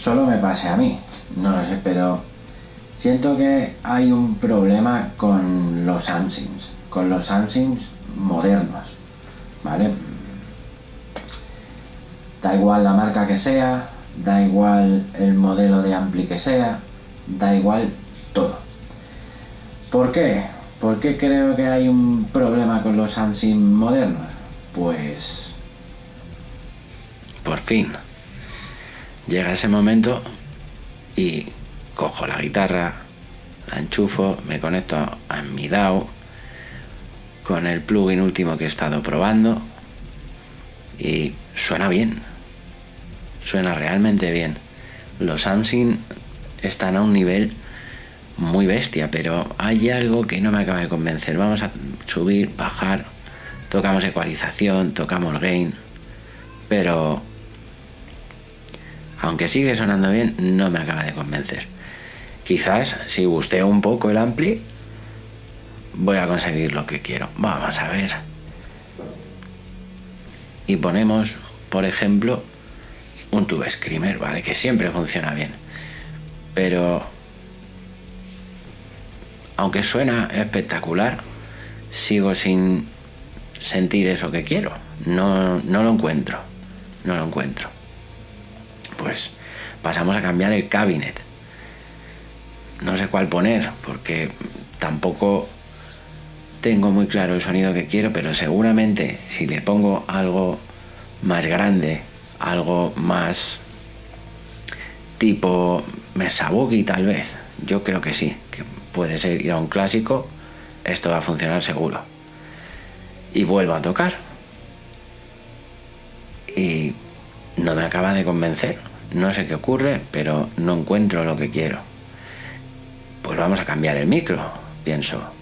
solo me pase a mí, no lo sé, pero siento que hay un problema con los Samsungs, con los Samsungs modernos, ¿vale? Da igual la marca que sea, da igual el modelo de ampli que sea, da igual todo. ¿Por qué? ¿Por qué creo que hay un problema con los Samsung modernos? Pues... Por fin. Llega ese momento y cojo la guitarra, la enchufo, me conecto a mi DAO con el plugin último que he estado probando y suena bien. Suena realmente bien. Los Samsung están a un nivel muy bestia, pero hay algo que no me acaba de convencer. Vamos a subir, bajar, tocamos ecualización, tocamos gain, pero aunque sigue sonando bien, no me acaba de convencer. Quizás si gusteo un poco el ampli, voy a conseguir lo que quiero. Vamos a ver. Y ponemos, por ejemplo, un tube screamer, ¿vale? Que siempre funciona bien. Pero, aunque suena espectacular, sigo sin sentir eso que quiero. No, no lo encuentro. No lo encuentro. Pues pasamos a cambiar el cabinet. No sé cuál poner, porque tampoco tengo muy claro el sonido que quiero, pero seguramente si le pongo algo más grande, algo más tipo Mesabuki tal vez, yo creo que sí, que puede ser ir a un clásico, esto va a funcionar seguro. Y vuelvo a tocar. Y no me acaba de convencer. No sé qué ocurre, pero no encuentro lo que quiero. Pues vamos a cambiar el micro, pienso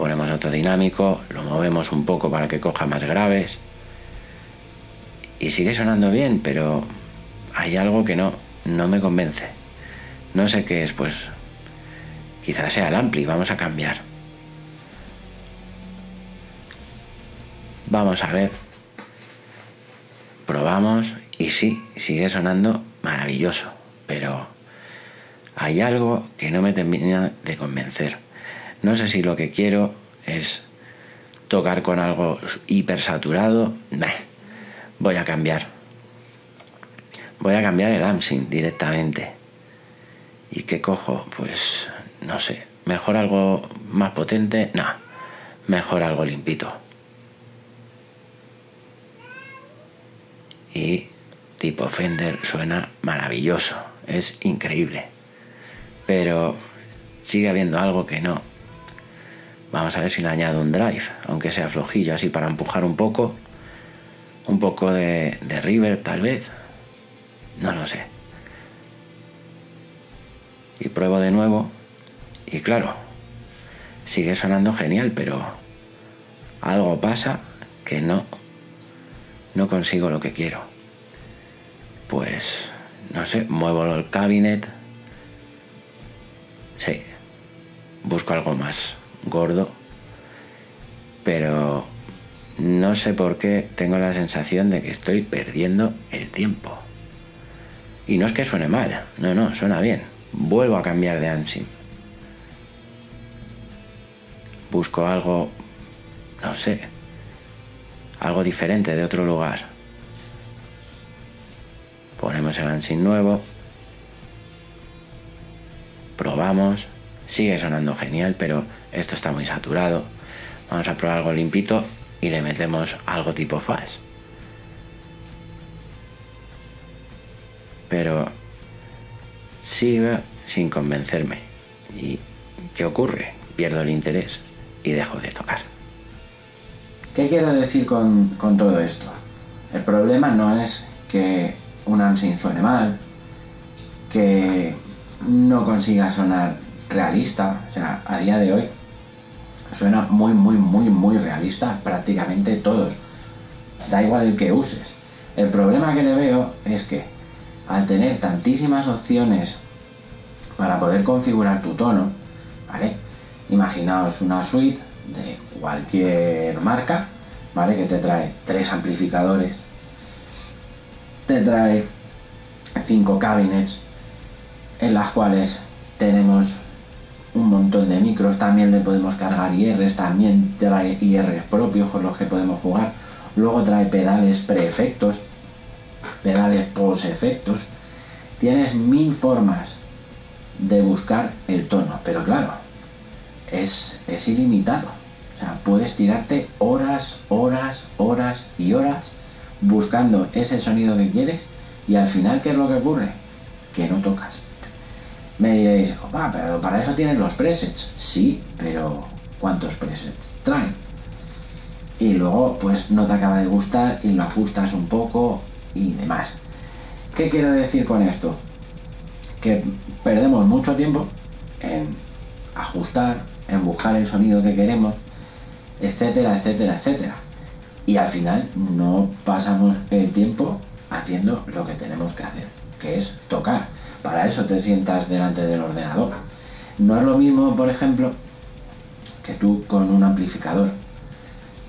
ponemos otro dinámico, lo movemos un poco para que coja más graves y sigue sonando bien, pero hay algo que no, no me convence. No sé qué es, pues quizás sea el ampli, vamos a cambiar. Vamos a ver. Probamos y sí, sigue sonando maravilloso, pero hay algo que no me termina de convencer. No sé si lo que quiero es tocar con algo hipersaturado. voy a cambiar. Voy a cambiar el Amsin directamente. ¿Y qué cojo? Pues no sé. ¿Mejor algo más potente? No. Mejor algo limpito. Y tipo Fender suena maravilloso. Es increíble. Pero sigue habiendo algo que no. Vamos a ver si le añado un drive, aunque sea flojillo, así para empujar un poco. Un poco de, river, tal vez. No lo sé. Y pruebo de nuevo. Y claro, sigue sonando genial, pero algo pasa que no, no consigo lo que quiero. Pues, no sé, muevo el cabinet. Sí, busco algo más gordo, pero no sé por qué tengo la sensación de que estoy perdiendo el tiempo. Y no es que suene mal, no, no, suena bien. Vuelvo a cambiar de Ansim. Busco algo, no sé, algo diferente de otro lugar. Ponemos el Ansim nuevo. Probamos. Sigue sonando genial, pero esto está muy saturado. Vamos a probar algo limpito y le metemos algo tipo fast. Pero sigue sin convencerme. ¿Y qué ocurre? Pierdo el interés y dejo de tocar. ¿Qué quiero decir con, con todo esto? El problema no es que un Ansin suene mal, que no consiga sonar realista. O sea, a día de hoy suena muy, muy, muy, muy realista prácticamente todos. Da igual el que uses. El problema que le veo es que al tener tantísimas opciones para poder configurar tu tono, ¿vale? Imaginaos una suite de cualquier marca, ¿vale? Que te trae tres amplificadores, te trae cinco cabinets en las cuales tenemos un montón de micros, también le podemos cargar IRs, también trae IRs propios con los que podemos jugar, luego trae pedales pre-efectos, pedales post-efectos, tienes mil formas de buscar el tono, pero claro, es, es ilimitado, o sea, puedes tirarte horas, horas, horas y horas buscando ese sonido que quieres y al final, ¿qué es lo que ocurre? Que no tocas. Me diréis, va, pero para eso tienes los presets. Sí, pero ¿cuántos presets traen? Y luego, pues no te acaba de gustar y lo ajustas un poco y demás. ¿Qué quiero decir con esto? Que perdemos mucho tiempo en ajustar, en buscar el sonido que queremos, etcétera, etcétera, etcétera. Y al final no pasamos el tiempo haciendo lo que tenemos que hacer, que es tocar. Para eso te sientas delante del ordenador. No es lo mismo, por ejemplo, que tú con un amplificador.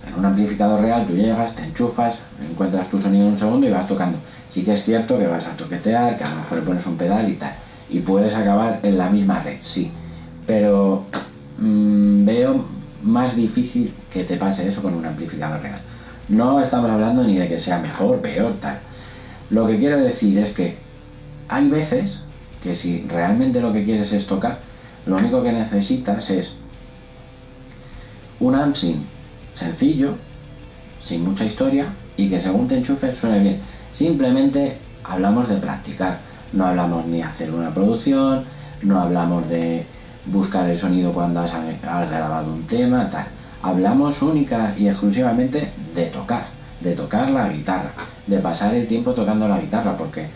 En un amplificador real tú llegas, te enchufas, encuentras tu sonido en un segundo y vas tocando. Sí que es cierto que vas a toquetear, que a lo mejor le pones un pedal y tal. Y puedes acabar en la misma red, sí. Pero mmm, veo más difícil que te pase eso con un amplificador real. No estamos hablando ni de que sea mejor, peor, tal. Lo que quiero decir es que hay veces que si realmente lo que quieres es tocar, lo único que necesitas es un AMSIN sencillo, sin mucha historia y que según te enchufes suene bien. Simplemente hablamos de practicar, no hablamos ni hacer una producción, no hablamos de buscar el sonido cuando has, grabado un tema, tal. Hablamos única y exclusivamente de tocar, de tocar la guitarra, de pasar el tiempo tocando la guitarra, porque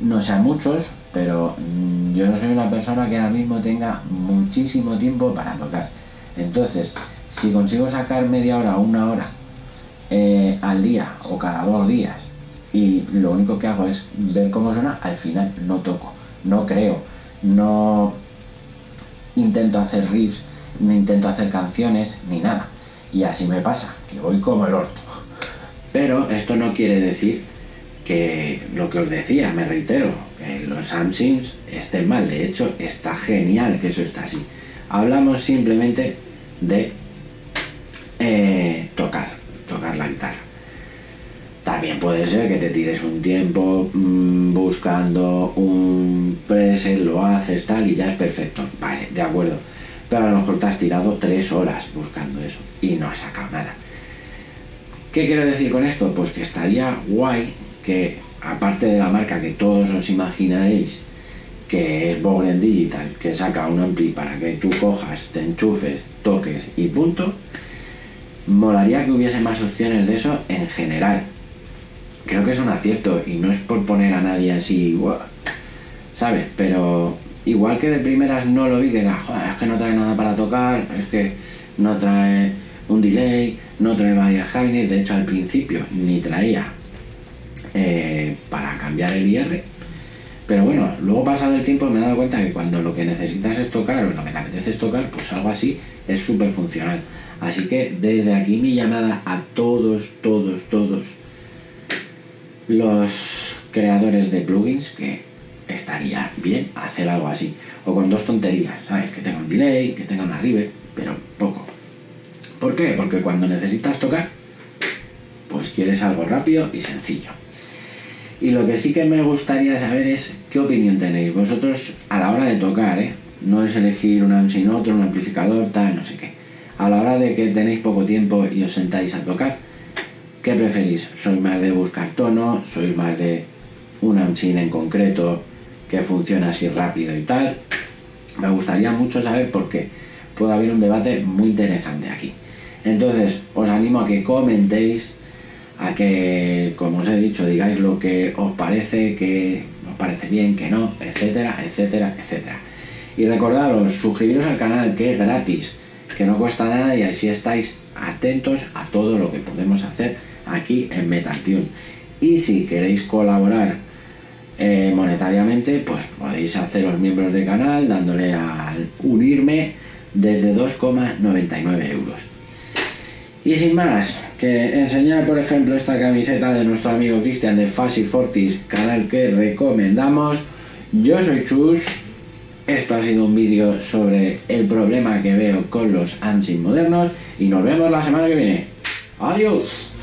no sean muchos, pero mm, yo no soy una persona que ahora mismo tenga muchísimo tiempo para tocar. Entonces, si consigo sacar media hora o una hora eh, al día o cada dos días y lo único que hago es ver cómo suena, al final no toco, no creo, no intento hacer riffs, no intento hacer canciones ni nada. Y así me pasa, que voy como el orto. Pero esto no quiere decir que lo que os decía, me reitero, que los Samsings estén mal, de hecho está genial que eso está así. Hablamos simplemente de eh, tocar, tocar la guitarra. También puede ser que te tires un tiempo mmm, buscando un preset, lo haces tal y ya es perfecto. Vale, de acuerdo. Pero a lo mejor te has tirado tres horas buscando eso y no has sacado nada. ¿Qué quiero decir con esto? Pues que estaría guay que aparte de la marca que todos os imaginaréis, que es Bogren Digital, que saca un ampli para que tú cojas, te enchufes, toques y punto, molaría que hubiese más opciones de eso en general. Creo que es un acierto y no es por poner a nadie así, ¿sabes? Pero igual que de primeras no lo vi, que era, joder, es que no trae nada para tocar, es que no trae un delay, no trae varias cabinets, de hecho al principio ni traía eh, para cambiar el IR. Pero bueno, luego pasado el tiempo me he dado cuenta que cuando lo que necesitas es tocar o lo que te apetece es tocar, pues algo así es súper funcional. Así que desde aquí mi llamada a todos, todos, todos los creadores de plugins que estaría bien hacer algo así. O con dos tonterías, ¿sabes? Que tenga un delay, que tenga una river, pero poco. ¿Por qué? Porque cuando necesitas tocar, pues quieres algo rápido y sencillo. Y lo que sí que me gustaría saber es qué opinión tenéis vosotros a la hora de tocar, ¿eh? No es elegir un sin otro, un amplificador, tal, no sé qué. A la hora de que tenéis poco tiempo y os sentáis a tocar, ¿qué preferís? ¿Sois más de buscar tono? ¿Sois más de un Amsin en concreto que funciona así rápido y tal? Me gustaría mucho saber por qué. Puede haber un debate muy interesante aquí. Entonces, os animo a que comentéis a que, como os he dicho, digáis lo que os parece, que os parece bien, que no, etcétera, etcétera, etcétera. Y recordaros, suscribiros al canal, que es gratis, que no cuesta nada y así estáis atentos a todo lo que podemos hacer aquí en MetalTune. Y si queréis colaborar eh, monetariamente, pues podéis haceros miembros del canal dándole al unirme desde 2,99 euros. Y sin más, que enseñar por ejemplo esta camiseta de nuestro amigo Cristian de Fasi Fortis, canal que recomendamos. Yo soy Chus. Esto ha sido un vídeo sobre el problema que veo con los ANSI modernos y nos vemos la semana que viene. Adiós.